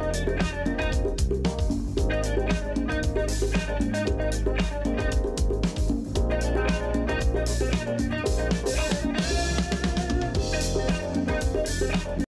Música